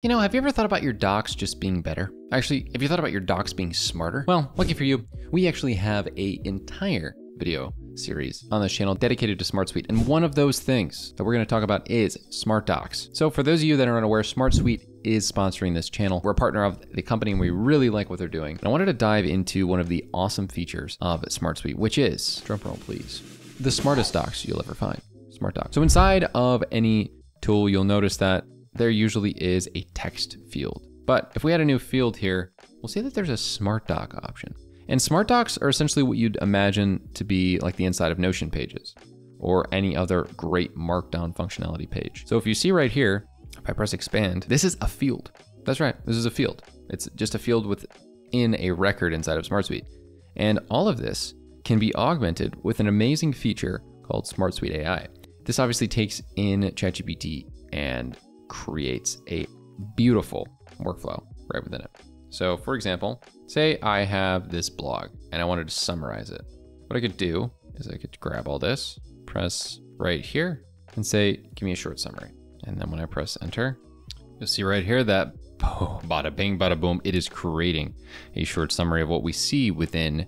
You know, have you ever thought about your docs just being better? Actually, have you thought about your docs being smarter? Well, lucky for you, we actually have a entire video series on this channel dedicated to Smart Suite. And one of those things that we're going to talk about is Smart Docs. So for those of you that are unaware, Smart Suite is sponsoring this channel. We're a partner of the company and we really like what they're doing. And I wanted to dive into one of the awesome features of Smart Suite, which is, drum roll please, the smartest docs you'll ever find. Smart Docs. So inside of any tool, you'll notice that there usually is a text field. But if we add a new field here, we'll see that there's a Smart Doc option. And Smart Docs are essentially what you'd imagine to be like the inside of Notion pages or any other great markdown functionality page. So if you see right here, if I press expand, this is a field. That's right, this is a field. It's just a field within a record inside of Smart Suite. And all of this can be augmented with an amazing feature called Smart Suite AI. This obviously takes in ChatGPT and creates a beautiful workflow right within it. So for example, say I have this blog and I wanted to summarize it. What I could do is I could grab all this, press right here and say, give me a short summary. And then when I press enter, you'll see right here that oh, bada bing, bada boom, it is creating a short summary of what we see within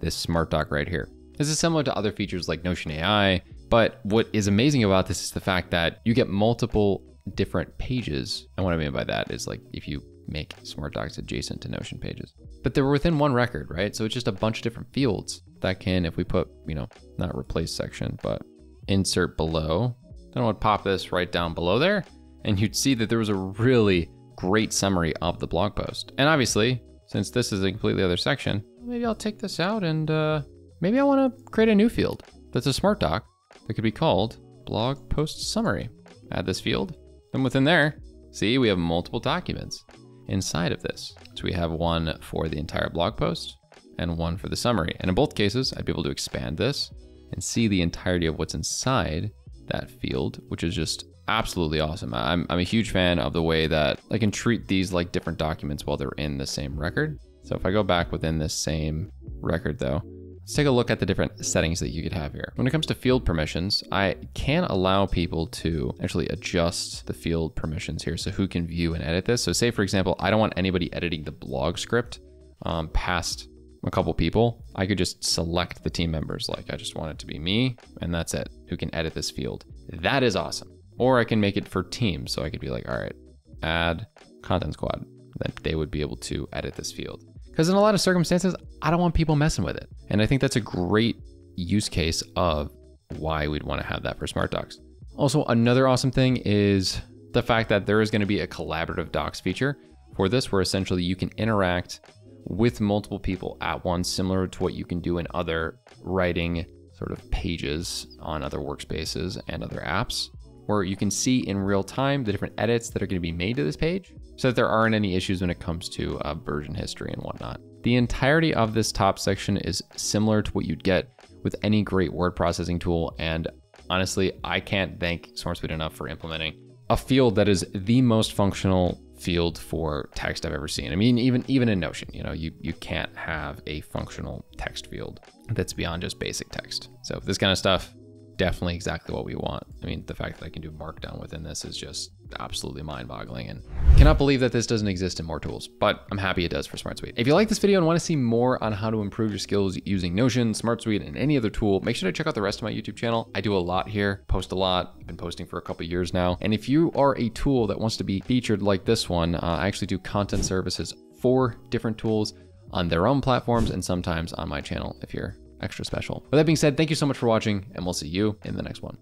this smart doc right here. This is similar to other features like Notion AI, but what is amazing about this is the fact that you get multiple different pages. And what I mean by that is like if you make Smart Docs adjacent to Notion pages. But they're within one record, right? So it's just a bunch of different fields that can, if we put, you know, not replace section, but insert below, then I would pop this right down below there. And you'd see that there was a really great summary of the blog post. And obviously, since this is a completely other section, maybe I'll take this out and uh, maybe I want to create a new field that's a Smart Doc that could be called blog post summary. Add this field. Then within there, see, we have multiple documents inside of this. So we have one for the entire blog post and one for the summary. And in both cases, I'd be able to expand this and see the entirety of what's inside that field, which is just absolutely awesome. I'm, I'm a huge fan of the way that I can treat these like different documents while they're in the same record. So if I go back within this same record though, Let's take a look at the different settings that you could have here. When it comes to field permissions, I can allow people to actually adjust the field permissions here. So who can view and edit this. So say for example, I don't want anybody editing the blog script um, past a couple people. I could just select the team members. Like I just want it to be me and that's it, who can edit this field. That is awesome. Or I can make it for teams. So I could be like, all right, add content squad. Then they would be able to edit this field. Because in a lot of circumstances, I don't want people messing with it. And I think that's a great use case of why we'd want to have that for Smart Docs. Also, another awesome thing is the fact that there is going to be a collaborative docs feature for this, where essentially you can interact with multiple people at once, similar to what you can do in other writing sort of pages on other workspaces and other apps, where you can see in real time the different edits that are going to be made to this page so that there aren't any issues when it comes to uh, version history and whatnot. The entirety of this top section is similar to what you'd get with any great word processing tool. And honestly, I can't thank SmartSuite enough for implementing a field that is the most functional field for text I've ever seen. I mean, even even in Notion, you know, you you can't have a functional text field that's beyond just basic text. So this kind of stuff, definitely exactly what we want. I mean, the fact that I can do markdown within this is just absolutely mind-boggling and cannot believe that this doesn't exist in more tools, but I'm happy it does for Smart Suite. If you like this video and want to see more on how to improve your skills using Notion, Smart Suite, and any other tool, make sure to check out the rest of my YouTube channel. I do a lot here, post a lot. I've been posting for a couple years now. And if you are a tool that wants to be featured like this one, uh, I actually do content services for different tools on their own platforms and sometimes on my channel if you're extra special. With that being said, thank you so much for watching and we'll see you in the next one.